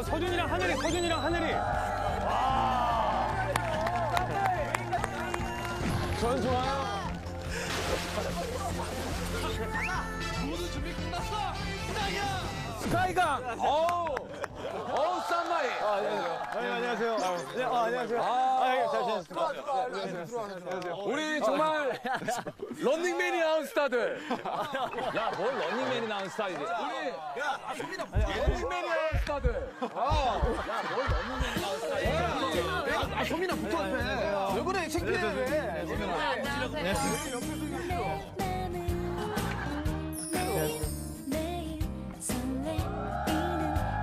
어, 서준이랑 하늘이, 서준이랑 하늘이. 와. 전 좋아요. 스카이강. 어우. 어우 쌈마이. 네, 안녕하세요. 네, 아, 안녕하세요. 아, 예, 잘 지냈습니다. 우리 정말 런닝맨이 나온 스타들. 야, 뭘 런닝맨이 나온 스타일이야. 런닝맨이 나온 스타들. 아, 소민아 붙어 앞에. 왜 그래? 창피해 왜?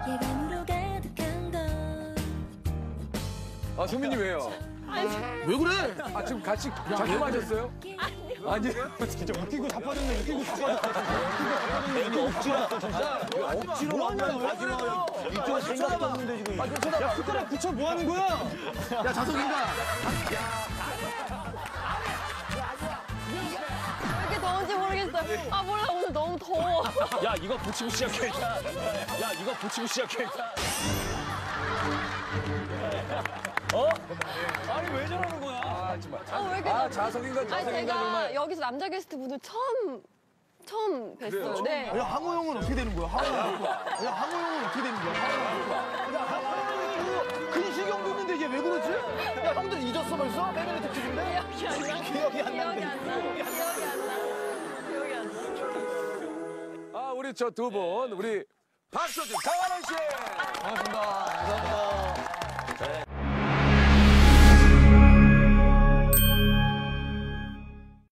예감으로 가득한 걸아 소민님 왜요? 왜 그래? 아 지금 같이 작품하셨어요? 아니요. 진짜 웃기고 자빠졌네, 웃기고 자빠졌네. 웃기고 진짜. 억지로 뭐 하냐, 마지막에. 이쪽 생각도 없는데 지금. 야, 숟가락 붙여 뭐 하는 거야? 야, 자석인가? 왜 이렇게 더운지 모르겠어요. 아 몰라 오늘 너무 더워. 야, 이거 붙이고 시작해. 야, 이거 붙이고 시작해. 어? 아니, 왜 저러는 거야? 아 정말. 아, 왜 이렇게 아 더- 자석인가 아니 자석인가 제가 정말. 여기서 남자 게스트 분을 처음 처음 뵀어요. 네. 야, 항우 형은 어떻게 되는 거야? 항우 형. 야, 항우 형은 어떻게 되는 거야? 항우 형. 야, 항우 형이 근시경 도 있는데 이게 왜 그러지? 야, 형들 잊었어 벌써? 패밀리 특집인데? 기억이 안 나. 기억이 안 기억이 안 나. 기억이 안 나. 기억이 안 나. 아 우리 저 두 분 우리 박서준 강한원 씨. 반갑습니다. 감사합니다.